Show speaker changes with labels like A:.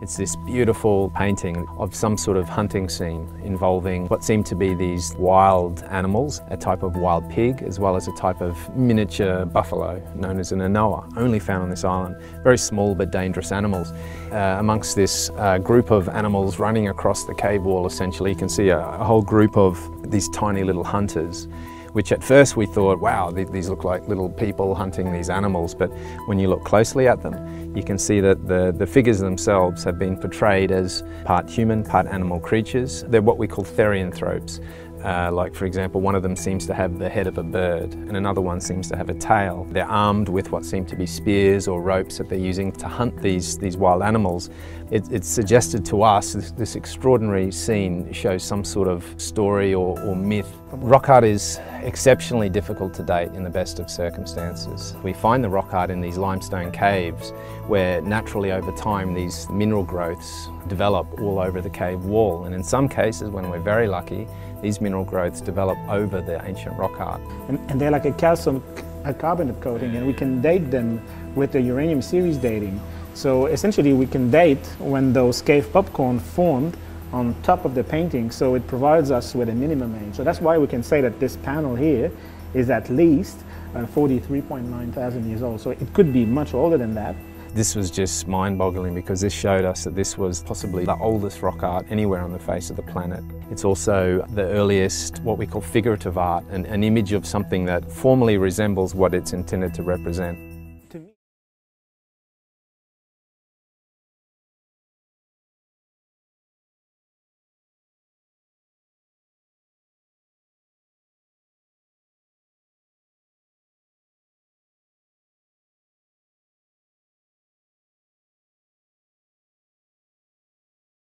A: It's this beautiful painting of some sort of hunting scene involving what seem to be these wild animals, a type of wild pig, as well as a type of miniature buffalo known as an anoa, only found on this island. Very small but dangerous animals. Uh, amongst this uh, group of animals running across the cave wall, essentially, you can see a, a whole group of these tiny little hunters which at first we thought, wow, these look like little people hunting these animals. But when you look closely at them, you can see that the, the figures themselves have been portrayed as part human, part animal creatures. They're what we call therianthropes. Uh, like for example, one of them seems to have the head of a bird and another one seems to have a tail. They're armed with what seem to be spears or ropes that they're using to hunt these, these wild animals. It, it's suggested to us this, this, extraordinary scene shows some sort of story or, or myth. Rock art is exceptionally difficult to date in the best of circumstances. We find the rock art in these limestone caves where naturally over time these mineral growths develop all over the cave wall and in some cases when we're very lucky these mineral growths develop over the ancient rock art.
B: And, and they're like a calcium a carbonate coating and we can date them with the uranium series dating. So essentially we can date when those cave popcorn formed on top of the painting so it provides us with a minimum age. So that's why we can say that this panel here is at least uh, 43.9 thousand years old. So it could be much older than that.
A: This was just mind-boggling because this showed us that this was possibly the oldest rock art anywhere on the face of the planet. It's also the earliest, what we call figurative art, an, an image of something that formally resembles what it's intended to represent.